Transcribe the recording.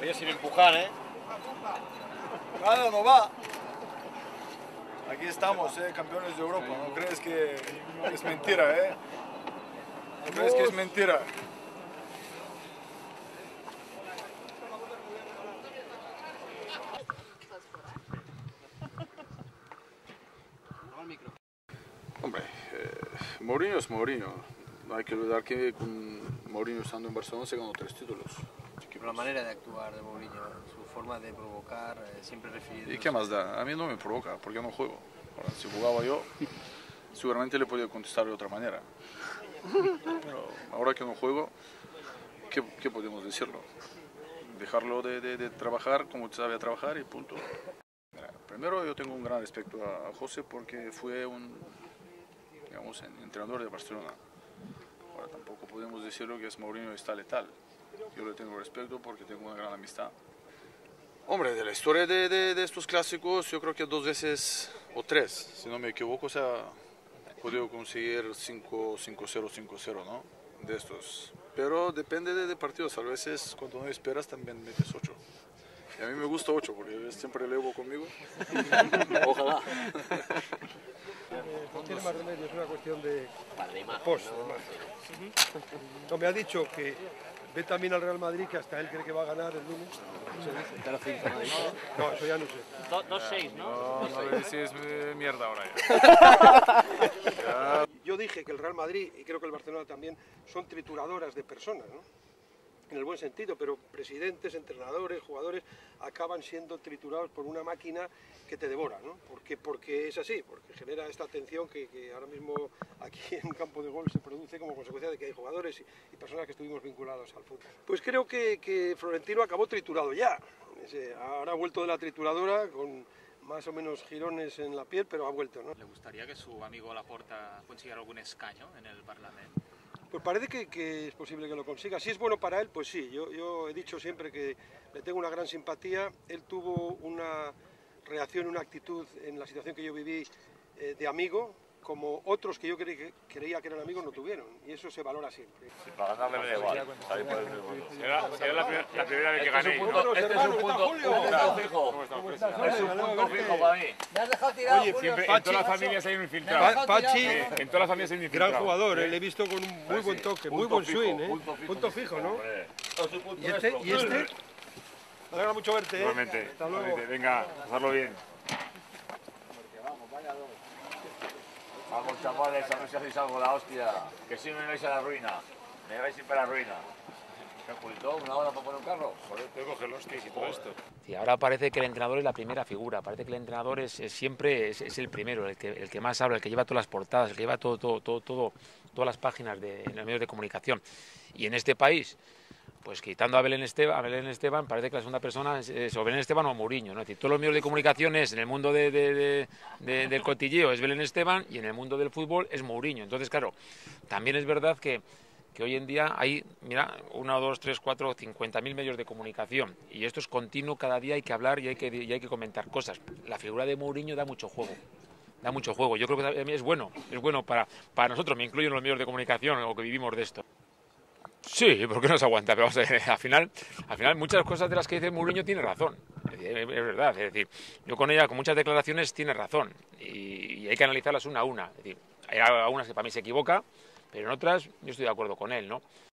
Oye, sin empujar, ¿eh? Nada, no va. Aquí estamos, ¿eh? campeones de Europa. ¿No crees que es mentira? ¿eh? ¿No crees que es mentira? Hombre, eh, Mourinho es Mourinho. No hay que olvidar que con Mourinho estando en Barcelona se ganó tres títulos. La manera de actuar de Mourinho, su forma de provocar, eh, siempre referido. ¿Y qué más da? A mí no me provoca, porque no juego. Si jugaba yo, seguramente le podía contestar de otra manera. Ahora que no juego, ¿qué, podemos decirlo? Dejarlo de, trabajar como sabe trabajar y punto. Primero yo tengo un gran respeto a, José porque fue un digamos, en- entrenador de Barcelona. Ahora tampoco podemos decirlo que es Mourinho está letal. Yo le tengo respeto porque tengo una gran amistad. Hombre, de la historia de, de- de estos clásicos, yo creo que dos veces o tres, si no me equivoco, o sea, he podido conseguir 5, 5-0, 5-0, ¿no? De estos. Pero depende de, de partidos, a veces cuando no esperas también metes 8. Y a mí me gusta 8 porque siempre le llevo conmigo. Ojalá. No tiene más remedio, es una cuestión de post. No, me ha dicho que ve también al Real Madrid, que hasta él cree que va a ganar el lunes. Se dice. No, eso ya no sé. No, no si es mierda ahora ya. Yo dije que el Real Madrid, y creo que el Barcelona también, son trituradoras de personas, ¿no? En el buen sentido, pero presidentes, entrenadores, jugadores acaban siendo triturados por una máquina que te devora, ¿no? Porque, porque es así, porque genera esta tensión que, que ahora mismo aquí en campo de gol se produce como consecuencia de que hay jugadores y, y personas que estuvimos vinculados al fútbol. Pues creo que, que Florentino acabó triturado ya. Ahora ha vuelto de la trituradora con más o menos girones en la piel, pero ha vuelto, ¿no? ¿Le gustaría que su amigo Laporta consiguiera algún escaño en el Parlamento? Pues parece que, es posible que lo consiga. Si es bueno para él, pues sí. Yo, yo he dicho siempre que le tengo una gran simpatía. Él tuvo una reacción, una actitud en la situación que yo viví eh, de amigo, como otros que yo que- creía que eran amigos no tuvieron. Y eso se valora siempre. Para ganarle me da igual. Será, será la, primer- la primera vez que Este es ganéis, un ¿no? punto, este es un punto, un punto fijo. Es un punto fijo para mí. Oye, siempre, en todas las familias hay un infiltrado. Pa- Pachi, En todas las familias hay un infiltrado. gran jugador, eh, le he visto con un muy buen toque, muy buen fijo, swing. ¿eh? punto fijo, fijo, ¿no? Y este, y este. Me alegra mucho verte, ¿eh? Igualmente. Hasta luego. igualmente. Venga, pasarlo bien. Vamos, chavales, a ver si hacéis algo la hostia. Que si no me vais a la ruina. Me vais siempre a la ruina. ¿Qué Julito? ¿Una hora para poner un carro? Joder, tengo que coger los hostias y todo esto. Sí, ahora parece que el entrenador es la primera figura, parece que el entrenador es, es siempre es, es el primero, el que, el que más habla, el que lleva todas las portadas, el que lleva todo, todo, todo, todo todas las páginas de en los medios de comunicación. Y en este país, pues quitando a Belén Esteban, a Belén Esteban parece que la segunda persona es, es o Belén Esteban o Mourinho, ¿no? Es todos los medios de comunicación es, en el mundo de- de- de- de- del cotilleo es Belén Esteban y en el mundo del fútbol es Mourinho. Entonces, claro, también es verdad que que hoy en día hay, mira, uno, dos, tres, cuatro, cincuenta mil medios de comunicación y esto es continuo, cada día hay que hablar y hay que, y hay que comentar cosas. La figura de Mourinho da mucho juego, da mucho juego. Yo creo que es bueno, es bueno para, para nosotros, me incluyo en los medios de comunicación o que vivimos de esto. Sí, porque no se aguanta, pero a al final, al final muchas cosas de las que dice Mourinho tiene razón. Es verdad, es decir, yo con ella, con muchas declaraciones, tiene razón y, y hay que analizarlas una a una. Es decir, hay algunas que para mí se equivoca, pero en otras yo estoy de acuerdo con él, ¿no?